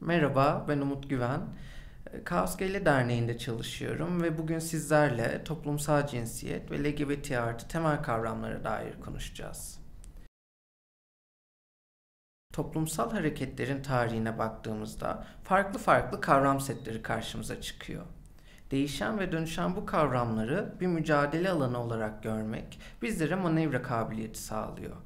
Merhaba, ben Umut Güven. Kaos Gele Derneği'nde çalışıyorum ve bugün sizlerle toplumsal cinsiyet ve LGBT artı temel kavramlara dair konuşacağız. Toplumsal hareketlerin tarihine baktığımızda farklı farklı kavram setleri karşımıza çıkıyor. Değişen ve dönüşen bu kavramları bir mücadele alanı olarak görmek bizlere manevra kabiliyeti sağlıyor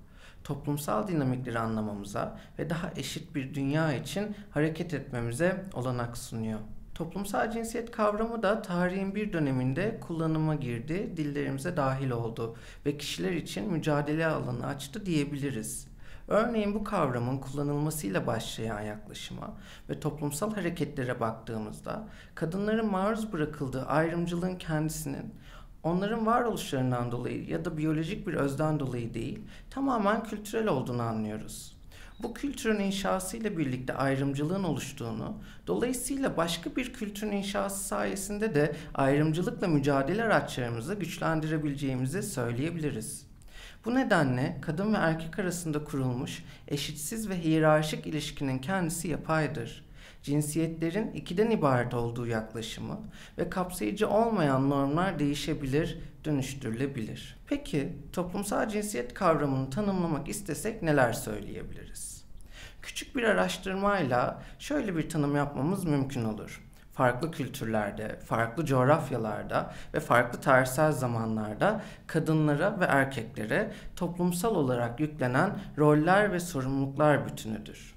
toplumsal dinamikleri anlamamıza ve daha eşit bir dünya için hareket etmemize olanak sunuyor. Toplumsal cinsiyet kavramı da tarihin bir döneminde kullanıma girdi, dillerimize dahil oldu ve kişiler için mücadele alanı açtı diyebiliriz. Örneğin bu kavramın kullanılmasıyla başlayan yaklaşıma ve toplumsal hareketlere baktığımızda kadınların maruz bırakıldığı ayrımcılığın kendisinin onların varoluşlarından dolayı ya da biyolojik bir özden dolayı değil, tamamen kültürel olduğunu anlıyoruz. Bu kültürün inşasıyla birlikte ayrımcılığın oluştuğunu, dolayısıyla başka bir kültürün inşası sayesinde de ayrımcılıkla mücadele araçlarımızı güçlendirebileceğimizi söyleyebiliriz. Bu nedenle kadın ve erkek arasında kurulmuş eşitsiz ve hiyerarşik ilişkinin kendisi yapaydır cinsiyetlerin ikiden ibaret olduğu yaklaşımı ve kapsayıcı olmayan normlar değişebilir, dönüştürülebilir. Peki toplumsal cinsiyet kavramını tanımlamak istesek neler söyleyebiliriz? Küçük bir araştırmayla şöyle bir tanım yapmamız mümkün olur farklı kültürlerde, farklı coğrafyalarda ve farklı tarihsel zamanlarda kadınlara ve erkeklere toplumsal olarak yüklenen roller ve sorumluluklar bütünüdür.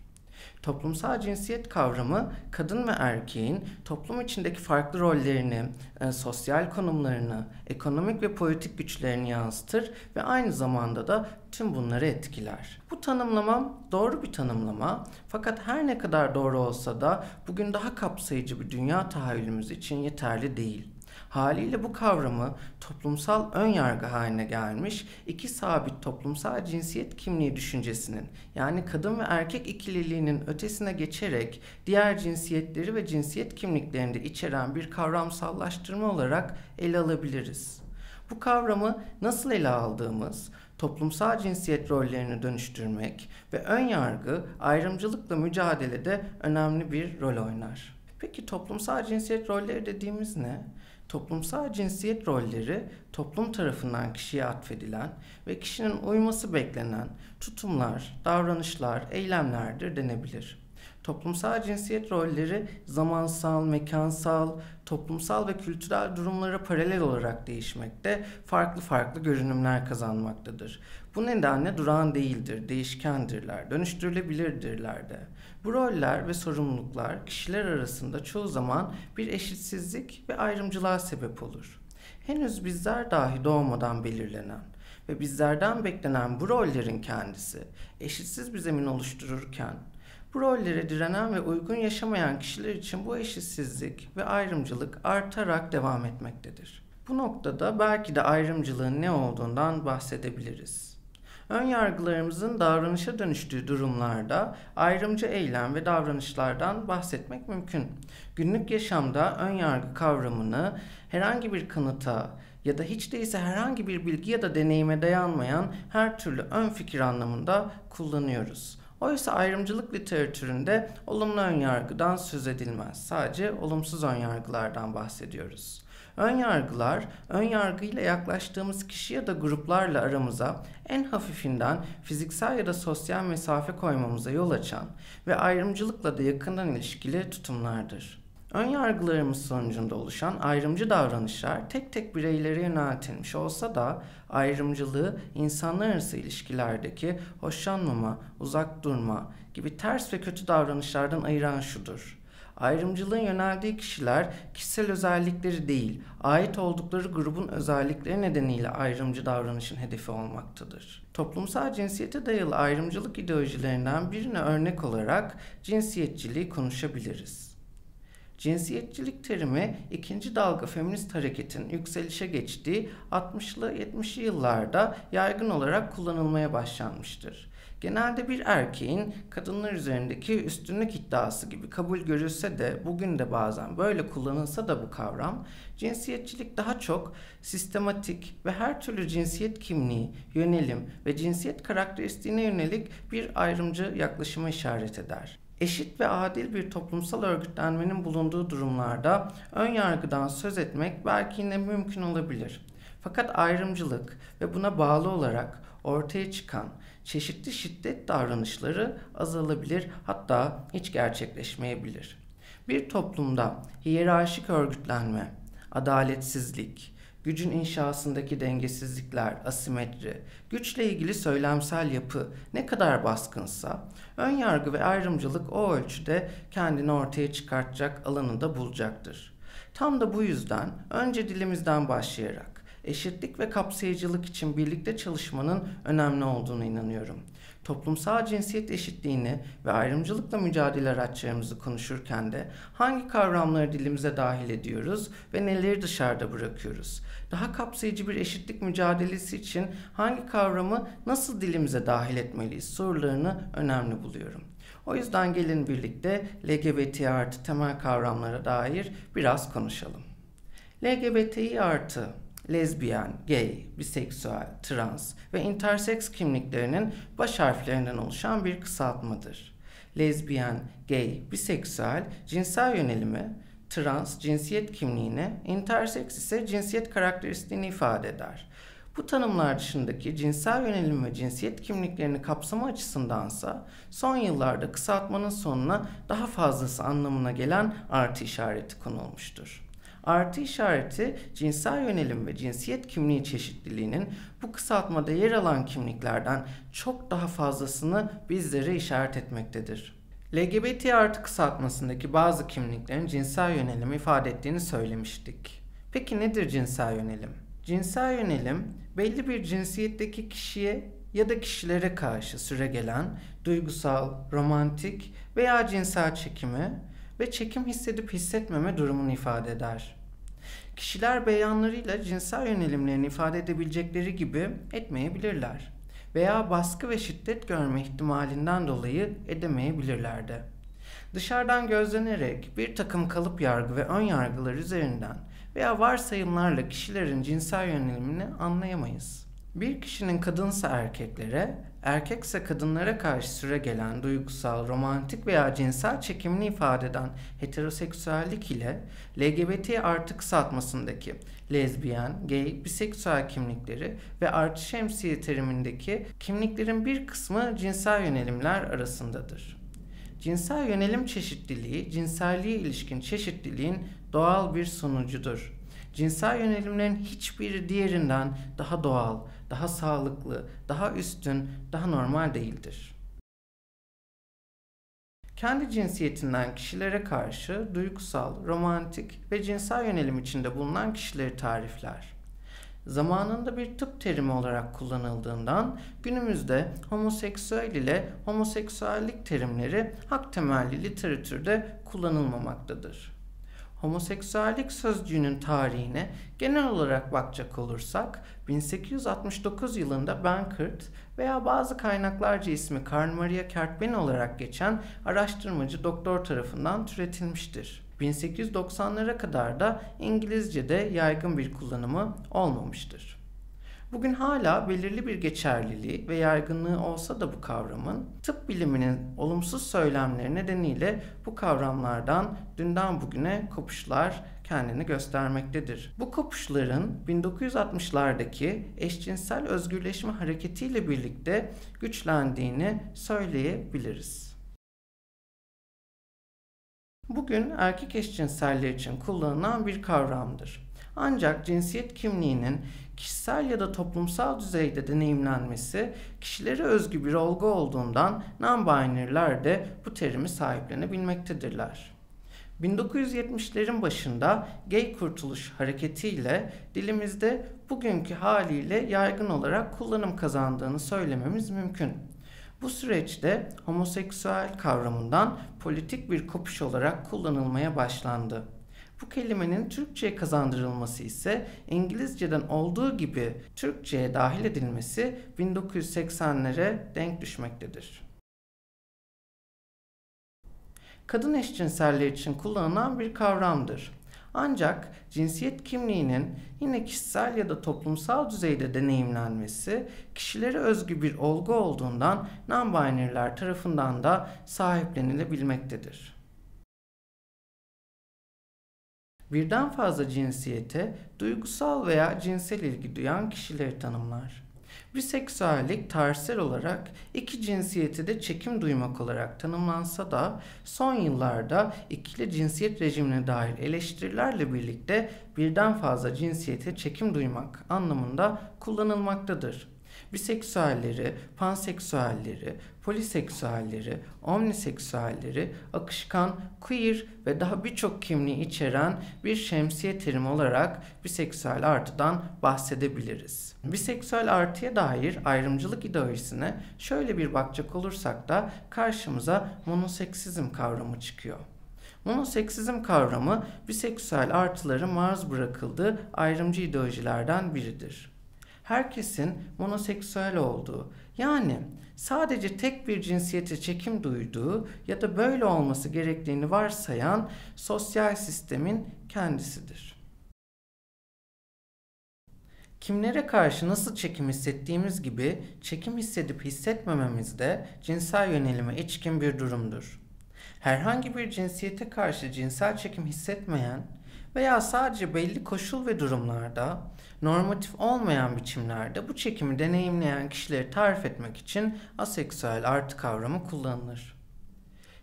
Toplumsal cinsiyet kavramı kadın ve erkeğin toplum içindeki farklı rollerini, e, sosyal konumlarını, ekonomik ve politik güçlerini yansıtır ve aynı zamanda da tüm bunları etkiler. Bu tanımlama doğru bir tanımlama fakat her ne kadar doğru olsa da bugün daha kapsayıcı bir dünya tahayyülümüz için yeterli değil. Haliyle bu kavramı toplumsal ön yargı haline gelmiş iki sabit toplumsal cinsiyet kimliği düşüncesinin yani kadın ve erkek ikililiğinin ötesine geçerek diğer cinsiyetleri ve cinsiyet kimliklerini de içeren bir kavramsallaştırma olarak ele alabiliriz. Bu kavramı nasıl ele aldığımız, toplumsal cinsiyet rollerini dönüştürmek ve ön yargı, ayrımcılıkla mücadelede önemli bir rol oynar. Peki toplumsal cinsiyet rolleri dediğimiz ne? Toplumsal cinsiyet rolleri toplum tarafından kişiye atfedilen ve kişinin uyması beklenen tutumlar, davranışlar, eylemlerdir denebilir. Toplumsal cinsiyet rolleri zamansal, mekansal, toplumsal ve kültürel durumlara paralel olarak değişmekte, farklı farklı görünümler kazanmaktadır. Bu nedenle durağan değildir, değişkendirler, dönüştürülebilirdirler de. Bu roller ve sorumluluklar kişiler arasında çoğu zaman bir eşitsizlik ve ayrımcılığa sebep olur. Henüz bizler dahi doğmadan belirlenen ve bizlerden beklenen bu rollerin kendisi eşitsiz bir zemin oluştururken bu rollere direnen ve uygun yaşamayan kişiler için bu eşitsizlik ve ayrımcılık artarak devam etmektedir. Bu noktada belki de ayrımcılığın ne olduğundan bahsedebiliriz. Ön yargılarımızın davranışa dönüştüğü durumlarda ayrımcı eylem ve davranışlardan bahsetmek mümkün. Günlük yaşamda ön yargı kavramını herhangi bir kanıta ya da hiç değilse herhangi bir bilgi ya da deneyime dayanmayan her türlü ön fikir anlamında kullanıyoruz. Oysa ayrımcılık literatüründe olumlu önyargıdan söz edilmez. Sadece olumsuz önyargılardan bahsediyoruz. Önyargılar, önyargıyla yaklaştığımız kişi ya da gruplarla aramıza en hafifinden fiziksel ya da sosyal mesafe koymamıza yol açan ve ayrımcılıkla da yakından ilişkili tutumlardır. Ön yargılarımız sonucunda oluşan ayrımcı davranışlar tek tek bireylere yöneltilmiş olsa da ayrımcılığı insanlar arası ilişkilerdeki hoşlanmama, uzak durma gibi ters ve kötü davranışlardan ayıran şudur. Ayrımcılığın yöneldiği kişiler kişisel özellikleri değil, ait oldukları grubun özellikleri nedeniyle ayrımcı davranışın hedefi olmaktadır. Toplumsal cinsiyete dayalı ayrımcılık ideolojilerinden birine örnek olarak cinsiyetçiliği konuşabiliriz. Cinsiyetçilik terimi ikinci dalga feminist hareketin yükselişe geçtiği 60'lı 70'li yıllarda yaygın olarak kullanılmaya başlanmıştır. Genelde bir erkeğin kadınlar üzerindeki üstünlük iddiası gibi kabul görülse de bugün de bazen böyle kullanılsa da bu kavram cinsiyetçilik daha çok sistematik ve her türlü cinsiyet kimliği, yönelim ve cinsiyet karakteristiğine yönelik bir ayrımcı yaklaşıma işaret eder. Eşit ve adil bir toplumsal örgütlenmenin bulunduğu durumlarda ön yargıdan söz etmek belki yine mümkün olabilir. Fakat ayrımcılık ve buna bağlı olarak ortaya çıkan çeşitli şiddet davranışları azalabilir hatta hiç gerçekleşmeyebilir. Bir toplumda hiyerarşik örgütlenme, adaletsizlik, gücün inşasındaki dengesizlikler, asimetri, güçle ilgili söylemsel yapı ne kadar baskınsa, ön yargı ve ayrımcılık o ölçüde kendini ortaya çıkartacak alanı da bulacaktır. Tam da bu yüzden önce dilimizden başlayarak eşitlik ve kapsayıcılık için birlikte çalışmanın önemli olduğunu inanıyorum toplumsal cinsiyet eşitliğini ve ayrımcılıkla mücadele araçlarımızı konuşurken de hangi kavramları dilimize dahil ediyoruz ve neleri dışarıda bırakıyoruz? Daha kapsayıcı bir eşitlik mücadelesi için hangi kavramı nasıl dilimize dahil etmeliyiz sorularını önemli buluyorum. O yüzden gelin birlikte LGBT artı temel kavramlara dair biraz konuşalım. LGBTİ artı lezbiyen, gay, biseksüel, trans ve interseks kimliklerinin baş harflerinden oluşan bir kısaltmadır. Lezbiyen, gay, biseksüel cinsel yönelimi, trans cinsiyet kimliğini, interseks ise cinsiyet karakteristiğini ifade eder. Bu tanımlar dışındaki cinsel yönelim ve cinsiyet kimliklerini kapsama açısındansa son yıllarda kısaltmanın sonuna daha fazlası anlamına gelen artı işareti konulmuştur. Artı işareti cinsel yönelim ve cinsiyet kimliği çeşitliliğinin bu kısaltmada yer alan kimliklerden çok daha fazlasını bizlere işaret etmektedir. LGBT artı kısaltmasındaki bazı kimliklerin cinsel yönelim ifade ettiğini söylemiştik. Peki nedir cinsel yönelim? Cinsel yönelim belli bir cinsiyetteki kişiye ya da kişilere karşı süregelen duygusal, romantik veya cinsel çekimi ve çekim hissedip hissetmeme durumunu ifade eder. Kişiler beyanlarıyla cinsel yönelimlerini ifade edebilecekleri gibi etmeyebilirler veya baskı ve şiddet görme ihtimalinden dolayı edemeyebilirler de. Dışarıdan gözlenerek bir takım kalıp yargı ve ön yargılar üzerinden veya varsayımlarla kişilerin cinsel yönelimini anlayamayız. Bir kişinin kadınsa erkeklere, erkekse kadınlara karşı süre gelen duygusal, romantik veya cinsel çekimini ifade eden heteroseksüellik ile LGBT artı kısaltmasındaki lezbiyen, gay, biseksüel kimlikleri ve artı şemsiye terimindeki kimliklerin bir kısmı cinsel yönelimler arasındadır. Cinsel yönelim çeşitliliği, cinselliğe ilişkin çeşitliliğin doğal bir sonucudur. Cinsel yönelimlerin hiçbiri diğerinden daha doğal, daha sağlıklı, daha üstün, daha normal değildir. Kendi cinsiyetinden kişilere karşı duygusal, romantik ve cinsel yönelim içinde bulunan kişileri tarifler. Zamanında bir tıp terimi olarak kullanıldığından günümüzde homoseksüel ile homoseksüellik terimleri hak temelli literatürde kullanılmamaktadır homoseksüellik sözcüğünün tarihine genel olarak bakacak olursak 1869 yılında Bankert veya bazı kaynaklarca ismi Karl Maria Kertben olarak geçen araştırmacı doktor tarafından türetilmiştir. 1890'lara kadar da İngilizce'de yaygın bir kullanımı olmamıştır. Bugün hala belirli bir geçerliliği ve yaygınlığı olsa da bu kavramın tıp biliminin olumsuz söylemleri nedeniyle bu kavramlardan dünden bugüne kopuşlar kendini göstermektedir. Bu kopuşların 1960'lardaki eşcinsel özgürleşme hareketiyle birlikte güçlendiğini söyleyebiliriz. Bugün erkek eşcinseller için kullanılan bir kavramdır. Ancak cinsiyet kimliğinin kişisel ya da toplumsal düzeyde deneyimlenmesi kişilere özgü bir olgu olduğundan non-binary'ler de bu terimi sahiplenebilmektedirler. 1970'lerin başında gay kurtuluş hareketiyle dilimizde bugünkü haliyle yaygın olarak kullanım kazandığını söylememiz mümkün. Bu süreçte homoseksüel kavramından politik bir kopuş olarak kullanılmaya başlandı. Bu kelimenin Türkçe'ye kazandırılması ise İngilizceden olduğu gibi Türkçe'ye dahil edilmesi 1980'lere denk düşmektedir. Kadın eşcinseller için kullanılan bir kavramdır. Ancak cinsiyet kimliğinin yine kişisel ya da toplumsal düzeyde deneyimlenmesi kişilere özgü bir olgu olduğundan non-binary'ler tarafından da sahiplenilebilmektedir. Birden fazla cinsiyete duygusal veya cinsel ilgi duyan kişileri tanımlar. Biseksüellik tarihsel olarak iki cinsiyeti de çekim duymak olarak tanımlansa da son yıllarda ikili cinsiyet rejimine dair eleştirilerle birlikte birden fazla cinsiyete çekim duymak anlamında kullanılmaktadır biseksüelleri, panseksüelleri, poliseksüelleri, omniseksüelleri, akışkan, queer ve daha birçok kimliği içeren bir şemsiye terimi olarak biseksüel artıdan bahsedebiliriz. Biseksüel artıya dair ayrımcılık ideolojisine şöyle bir bakacak olursak da karşımıza monoseksizm kavramı çıkıyor. Monoseksizm kavramı biseksüel artıların maruz bırakıldığı ayrımcı ideolojilerden biridir herkesin monoseksüel olduğu yani sadece tek bir cinsiyete çekim duyduğu ya da böyle olması gerektiğini varsayan sosyal sistemin kendisidir. Kimlere karşı nasıl çekim hissettiğimiz gibi çekim hissedip hissetmememiz de cinsel yönelime içkin bir durumdur. Herhangi bir cinsiyete karşı cinsel çekim hissetmeyen veya sadece belli koşul ve durumlarda normatif olmayan biçimlerde bu çekimi deneyimleyen kişileri tarif etmek için aseksüel artı kavramı kullanılır.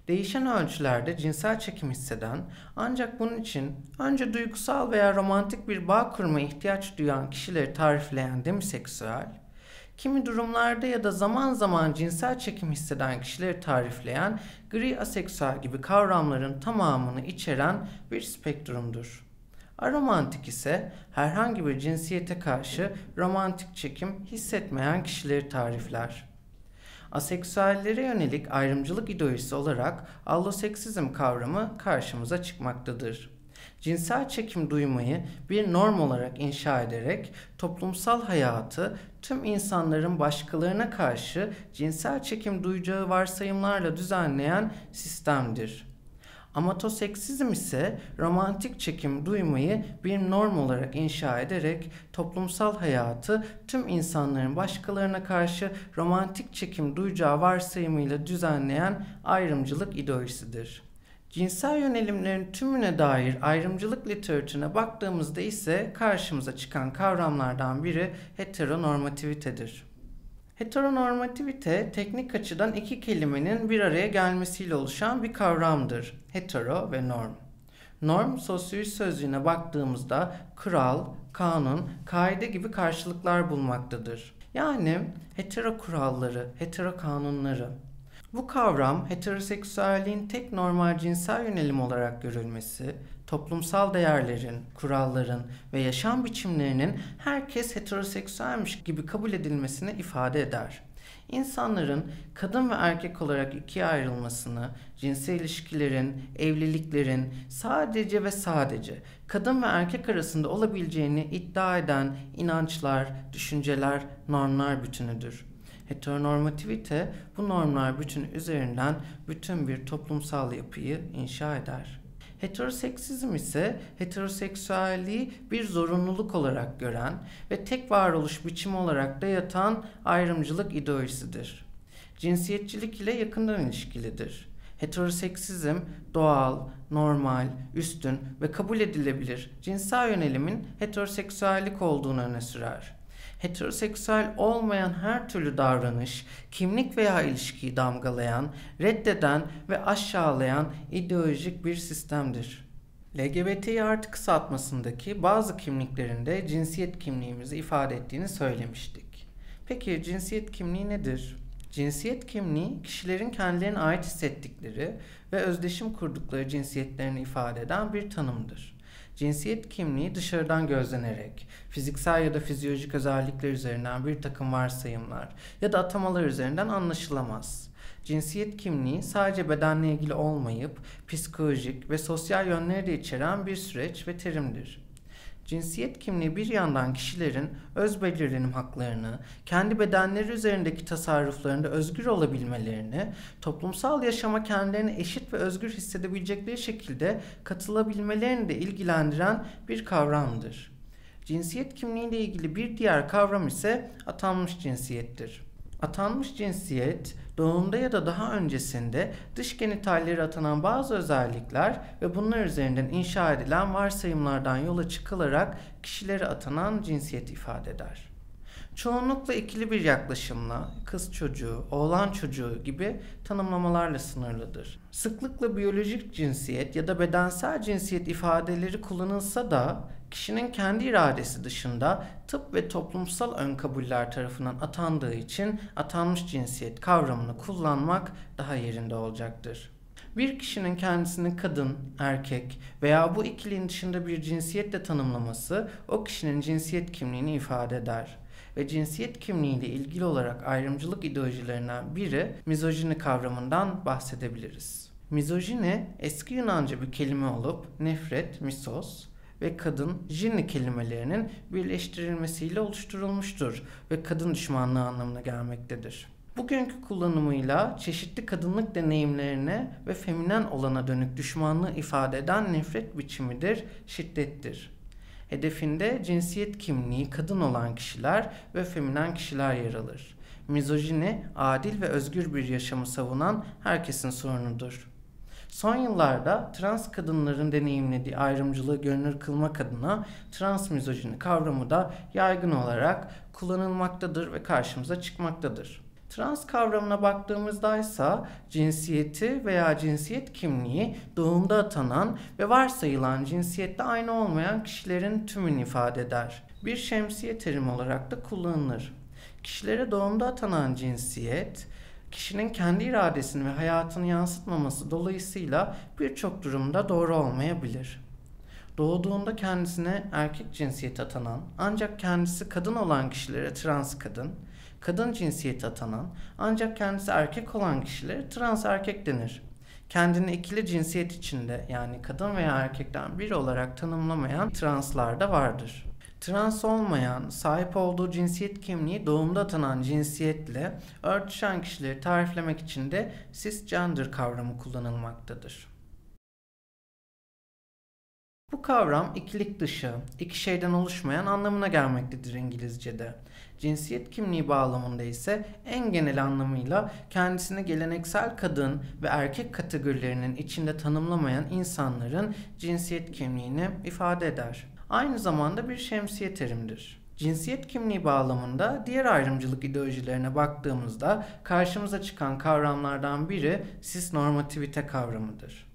Değişen ölçülerde cinsel çekim hisseden ancak bunun için önce duygusal veya romantik bir bağ kurma ihtiyaç duyan kişileri tarifleyen demiseksüel, kimi durumlarda ya da zaman zaman cinsel çekim hisseden kişileri tarifleyen gri aseksüel gibi kavramların tamamını içeren bir spektrumdur. Aromantik ise herhangi bir cinsiyete karşı romantik çekim hissetmeyen kişileri tarifler. Aseksüellere yönelik ayrımcılık ideolojisi olarak alloseksizm kavramı karşımıza çıkmaktadır. Cinsel çekim duymayı bir norm olarak inşa ederek toplumsal hayatı tüm insanların başkalarına karşı cinsel çekim duyacağı varsayımlarla düzenleyen sistemdir. Amatoseksizm ise romantik çekim duymayı bir norm olarak inşa ederek toplumsal hayatı tüm insanların başkalarına karşı romantik çekim duyacağı varsayımıyla düzenleyen ayrımcılık ideolojisidir. Cinsel yönelimlerin tümüne dair ayrımcılık literatürüne baktığımızda ise karşımıza çıkan kavramlardan biri heteronormativitedir. Heteronormativite teknik açıdan iki kelimenin bir araya gelmesiyle oluşan bir kavramdır. Hetero ve norm. Norm sosyoloji sözlüğüne baktığımızda kural, kanun, kaide gibi karşılıklar bulmaktadır. Yani hetero kuralları, hetero kanunları. Bu kavram heteroseksüelliğin tek normal cinsel yönelim olarak görülmesi, toplumsal değerlerin, kuralların ve yaşam biçimlerinin herkes heteroseksüelmiş gibi kabul edilmesini ifade eder. İnsanların kadın ve erkek olarak ikiye ayrılmasını, cinsel ilişkilerin, evliliklerin sadece ve sadece kadın ve erkek arasında olabileceğini iddia eden inançlar, düşünceler, normlar bütünüdür. Heteronormativite bu normlar bütünü üzerinden bütün bir toplumsal yapıyı inşa eder. Heteroseksizm ise heteroseksüelliği bir zorunluluk olarak gören ve tek varoluş biçimi olarak dayatan ayrımcılık ideolojisidir. Cinsiyetçilik ile yakından ilişkilidir. Heteroseksizm doğal, normal, üstün ve kabul edilebilir cinsel yönelimin heteroseksüellik olduğunu öne sürer heteroseksüel olmayan her türlü davranış, kimlik veya ilişkiyi damgalayan, reddeden ve aşağılayan ideolojik bir sistemdir. LGBT artı kısaltmasındaki bazı kimliklerinde cinsiyet kimliğimizi ifade ettiğini söylemiştik. Peki cinsiyet kimliği nedir? Cinsiyet kimliği kişilerin kendilerine ait hissettikleri ve özdeşim kurdukları cinsiyetlerini ifade eden bir tanımdır. Cinsiyet kimliği dışarıdan gözlenerek, fiziksel ya da fizyolojik özellikler üzerinden bir takım varsayımlar ya da atamalar üzerinden anlaşılamaz. Cinsiyet kimliği sadece bedenle ilgili olmayıp psikolojik ve sosyal yönleri de içeren bir süreç ve terimdir. Cinsiyet kimliği bir yandan kişilerin öz belirlenim haklarını, kendi bedenleri üzerindeki tasarruflarında özgür olabilmelerini, toplumsal yaşama kendilerini eşit ve özgür hissedebilecekleri şekilde katılabilmelerini de ilgilendiren bir kavramdır. Cinsiyet kimliğiyle ilgili bir diğer kavram ise atanmış cinsiyettir. Atanmış cinsiyet, doğumda ya da daha öncesinde dış genitalleri atanan bazı özellikler ve bunlar üzerinden inşa edilen varsayımlardan yola çıkılarak kişilere atanan cinsiyet ifade eder. Çoğunlukla ikili bir yaklaşımla kız çocuğu, oğlan çocuğu gibi tanımlamalarla sınırlıdır. Sıklıkla biyolojik cinsiyet ya da bedensel cinsiyet ifadeleri kullanılsa da kişinin kendi iradesi dışında tıp ve toplumsal önkabuller tarafından atandığı için atanmış cinsiyet kavramını kullanmak daha yerinde olacaktır. Bir kişinin kendisini kadın, erkek veya bu ikiliğin dışında bir cinsiyetle tanımlaması o kişinin cinsiyet kimliğini ifade eder ve cinsiyet kimliğiyle ilgili olarak ayrımcılık ideolojilerinden biri mizojini kavramından bahsedebiliriz. Mizojini eski Yunanca bir kelime olup nefret, misos, ve kadın jinni kelimelerinin birleştirilmesiyle oluşturulmuştur ve kadın düşmanlığı anlamına gelmektedir. Bugünkü kullanımıyla çeşitli kadınlık deneyimlerine ve feminen olana dönük düşmanlığı ifade eden nefret biçimidir, şiddettir. Hedefinde cinsiyet kimliği kadın olan kişiler ve feminen kişiler yer alır. Mizojini, adil ve özgür bir yaşamı savunan herkesin sorunudur. Son yıllarda trans kadınların deneyimlediği ayrımcılığı görünür kılmak adına trans mizojini kavramı da yaygın olarak kullanılmaktadır ve karşımıza çıkmaktadır. Trans kavramına baktığımızda ise cinsiyeti veya cinsiyet kimliği doğumda atanan ve varsayılan cinsiyette aynı olmayan kişilerin tümünü ifade eder. Bir şemsiye terim olarak da kullanılır. Kişilere doğumda atanan cinsiyet, kişinin kendi iradesini ve hayatını yansıtmaması dolayısıyla birçok durumda doğru olmayabilir. Doğduğunda kendisine erkek cinsiyeti atanan ancak kendisi kadın olan kişilere trans kadın, kadın cinsiyeti atanan ancak kendisi erkek olan kişilere trans erkek denir. Kendini ikili cinsiyet içinde yani kadın veya erkekten biri olarak tanımlamayan translar da vardır. Trans olmayan, sahip olduğu cinsiyet kimliği doğumda atanan cinsiyetle örtüşen kişileri tariflemek için de cisgender kavramı kullanılmaktadır. Bu kavram ikilik dışı, iki şeyden oluşmayan anlamına gelmektedir İngilizce'de. Cinsiyet kimliği bağlamında ise en genel anlamıyla kendisini geleneksel kadın ve erkek kategorilerinin içinde tanımlamayan insanların cinsiyet kimliğini ifade eder aynı zamanda bir şemsiye terimdir. Cinsiyet kimliği bağlamında diğer ayrımcılık ideolojilerine baktığımızda karşımıza çıkan kavramlardan biri cisnormativite kavramıdır.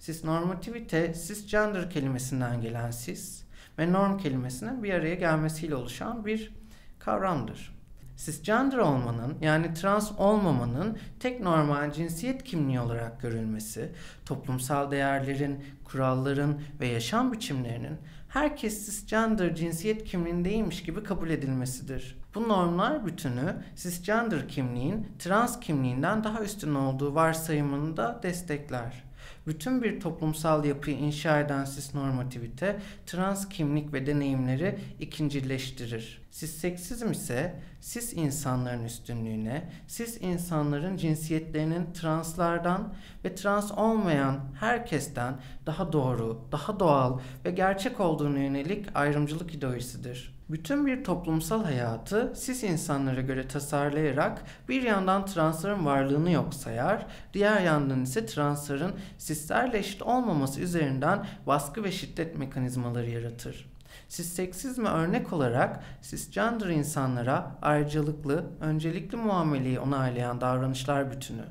Cisnormativite, cisgender kelimesinden gelen cis ve norm kelimesinin bir araya gelmesiyle oluşan bir kavramdır. Cisgender olmanın yani trans olmamanın tek normal cinsiyet kimliği olarak görülmesi, toplumsal değerlerin, kuralların ve yaşam biçimlerinin herkes cisgender cinsiyet kimliğindeymiş gibi kabul edilmesidir. Bu normlar bütünü cisgender kimliğin trans kimliğinden daha üstün olduğu varsayımını da destekler. Bütün bir toplumsal yapıyı inşa eden cisnormativite, trans kimlik ve deneyimleri ikincileştirir. Cisseksizm ise cis insanların üstünlüğüne, cis insanların cinsiyetlerinin translardan ve trans olmayan herkesten daha doğru, daha doğal ve gerçek olduğunu yönelik ayrımcılık ideolojisidir bütün bir toplumsal hayatı cis insanlara göre tasarlayarak bir yandan transların varlığını yok sayar, diğer yandan ise transların cislerle eşit olmaması üzerinden baskı ve şiddet mekanizmaları yaratır. Cisseksizme örnek olarak cisgender insanlara ayrıcalıklı, öncelikli muameleyi onaylayan davranışlar bütünü,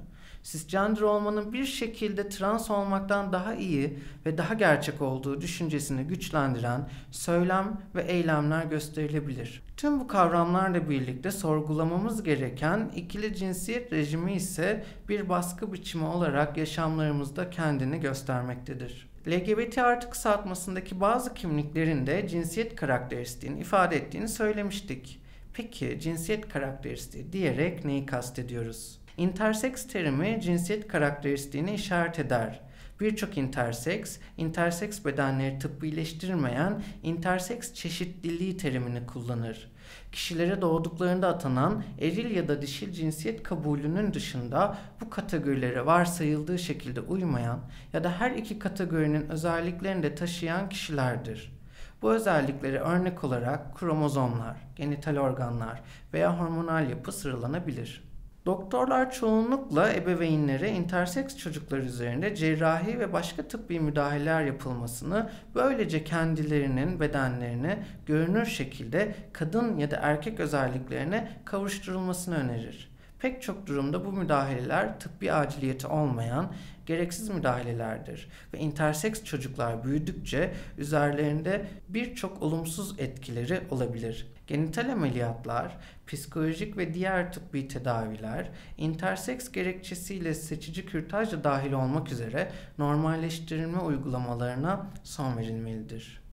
cisgender olmanın bir şekilde trans olmaktan daha iyi ve daha gerçek olduğu düşüncesini güçlendiren söylem ve eylemler gösterilebilir. Tüm bu kavramlarla birlikte sorgulamamız gereken ikili cinsiyet rejimi ise bir baskı biçimi olarak yaşamlarımızda kendini göstermektedir. LGBT artı kısaltmasındaki bazı kimliklerin de cinsiyet karakteristiğini ifade ettiğini söylemiştik. Peki cinsiyet karakteristiği diyerek neyi kastediyoruz? Intersex terimi cinsiyet karakteristiğini işaret eder. Birçok interseks, interseks bedenleri tıbbileştirmeyen interseks çeşitliliği terimini kullanır. Kişilere doğduklarında atanan eril ya da dişil cinsiyet kabulünün dışında bu kategorilere varsayıldığı şekilde uymayan ya da her iki kategorinin özelliklerini de taşıyan kişilerdir. Bu özellikleri örnek olarak kromozomlar, genital organlar veya hormonal yapı sıralanabilir. Doktorlar çoğunlukla ebeveynlere interseks çocuklar üzerinde cerrahi ve başka tıbbi müdahaleler yapılmasını, böylece kendilerinin bedenlerini görünür şekilde kadın ya da erkek özelliklerine kavuşturulmasını önerir. Pek çok durumda bu müdahaleler tıbbi aciliyeti olmayan gereksiz müdahalelerdir ve interseks çocuklar büyüdükçe üzerlerinde birçok olumsuz etkileri olabilir. Genital ameliyatlar, psikolojik ve diğer tıbbi tedaviler, interseks gerekçesiyle seçici kürtaj da dahil olmak üzere normalleştirilme uygulamalarına son verilmelidir.